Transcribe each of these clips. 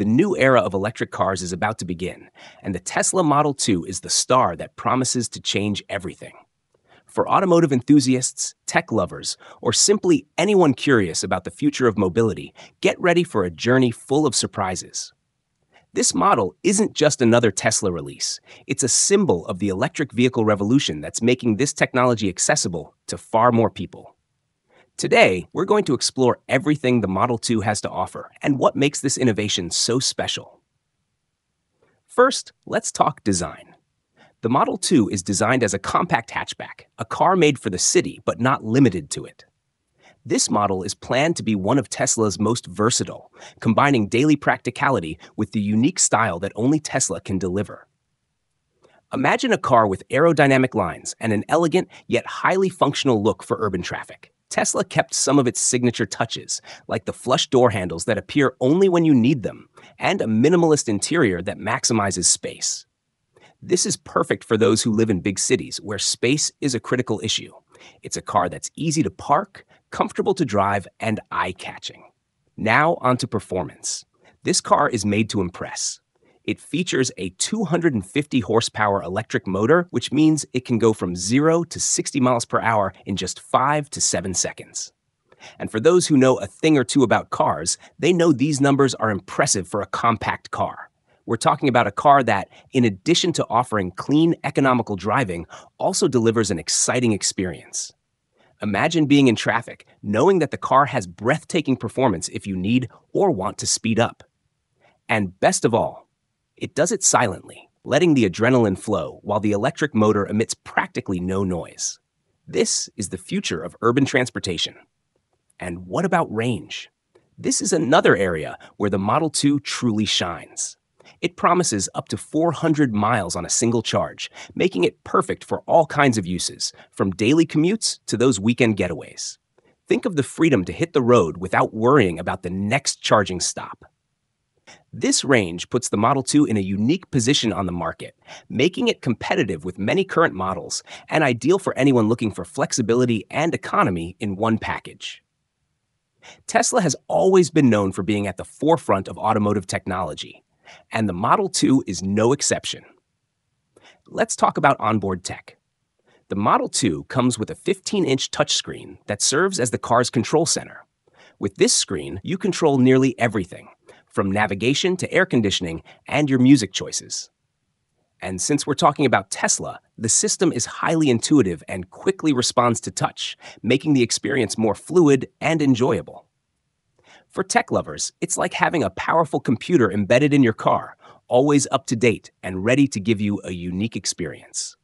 The new era of electric cars is about to begin, and the Tesla Model 2 is the star that promises to change everything. For automotive enthusiasts, tech lovers, or simply anyone curious about the future of mobility, get ready for a journey full of surprises. This model isn't just another Tesla release. It's a symbol of the electric vehicle revolution that's making this technology accessible to far more people. Today, we're going to explore everything the Model 2 has to offer and what makes this innovation so special. First, let's talk design. The Model 2 is designed as a compact hatchback, a car made for the city but not limited to it. This model is planned to be one of Tesla's most versatile, combining daily practicality with the unique style that only Tesla can deliver. Imagine a car with aerodynamic lines and an elegant yet highly functional look for urban traffic. Tesla kept some of its signature touches, like the flush door handles that appear only when you need them, and a minimalist interior that maximizes space. This is perfect for those who live in big cities where space is a critical issue. It's a car that's easy to park, comfortable to drive, and eye catching. Now, onto performance. This car is made to impress. It features a 250 horsepower electric motor, which means it can go from 0 to 60 miles per hour in just 5 to 7 seconds. And for those who know a thing or two about cars, they know these numbers are impressive for a compact car. We're talking about a car that, in addition to offering clean, economical driving, also delivers an exciting experience. Imagine being in traffic, knowing that the car has breathtaking performance if you need or want to speed up. And best of all, it does it silently, letting the adrenaline flow while the electric motor emits practically no noise. This is the future of urban transportation. And what about range? This is another area where the Model 2 truly shines. It promises up to 400 miles on a single charge, making it perfect for all kinds of uses, from daily commutes to those weekend getaways. Think of the freedom to hit the road without worrying about the next charging stop. This range puts the Model 2 in a unique position on the market, making it competitive with many current models and ideal for anyone looking for flexibility and economy in one package. Tesla has always been known for being at the forefront of automotive technology, and the Model 2 is no exception. Let's talk about onboard tech. The Model 2 comes with a 15 inch touchscreen that serves as the car's control center. With this screen, you control nearly everything, from navigation to air conditioning and your music choices. And since we're talking about Tesla, the system is highly intuitive and quickly responds to touch, making the experience more fluid and enjoyable. For tech lovers, it's like having a powerful computer embedded in your car, always up to date and ready to give you a unique experience.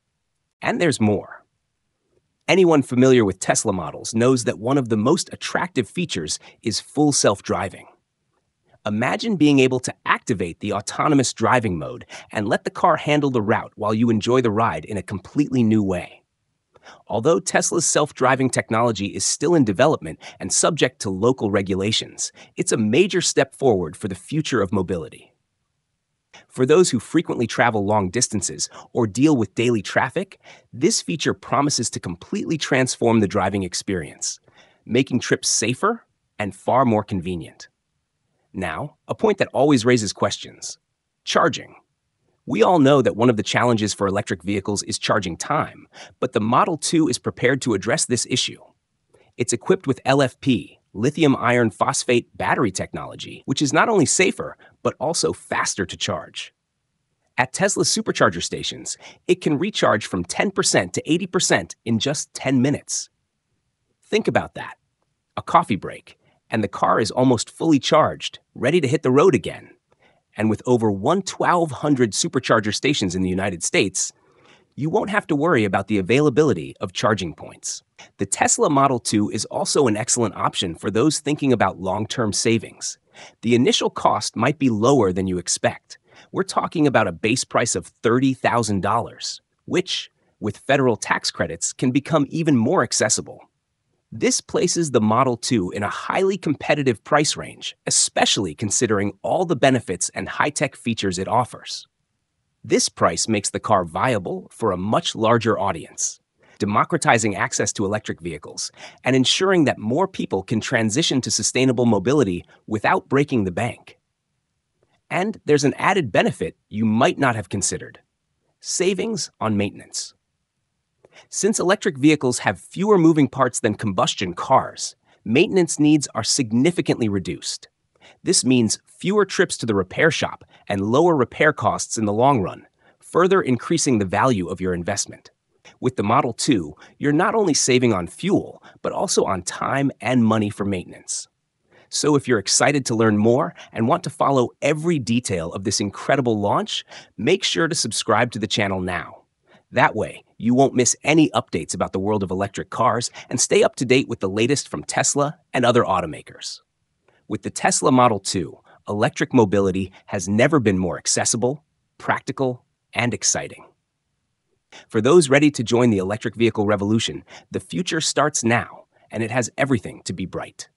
And there's more. Anyone familiar with Tesla models knows that one of the most attractive features is full self driving. Imagine being able to activate the autonomous driving mode and let the car handle the route while you enjoy the ride in a completely new way. Although Tesla's self driving technology is still in development and subject to local regulations, it's a major step forward for the future of mobility. For those who frequently travel long distances or deal with daily traffic, this feature promises to completely transform the driving experience, making trips safer and far more convenient. Now, a point that always raises questions charging. We all know that one of the challenges for electric vehicles is charging time, but the Model 2 is prepared to address this issue. It's equipped with LFP, lithium iron phosphate battery technology, which is not only safer, but also faster to charge. At Tesla supercharger stations, it can recharge from 10% to 80% in just 10 minutes. Think about that. A coffee break, and the car is almost fully charged, ready to hit the road again and with over 1,200 supercharger stations in the United States, you won't have to worry about the availability of charging points. The Tesla Model 2 is also an excellent option for those thinking about long term savings. The initial cost might be lower than you expect. We're talking about a base price of $30,000, which, with federal tax credits, can become even more accessible. This places the Model 2 in a highly competitive price range, especially considering all the benefits and high tech features it offers. This price makes the car viable for a much larger audience, democratizing access to electric vehicles and ensuring that more people can transition to sustainable mobility without breaking the bank. And there's an added benefit you might not have considered savings on maintenance. Since electric vehicles have fewer moving parts than combustion cars, maintenance needs are significantly reduced. This means fewer trips to the repair shop and lower repair costs in the long run, further increasing the value of your investment. With the Model 2, you're not only saving on fuel, but also on time and money for maintenance. So if you're excited to learn more and want to follow every detail of this incredible launch, make sure to subscribe to the channel now. That way, you won't miss any updates about the world of electric cars and stay up to date with the latest from Tesla and other automakers. With the Tesla Model 2, electric mobility has never been more accessible, practical, and exciting. For those ready to join the electric vehicle revolution, the future starts now, and it has everything to be bright.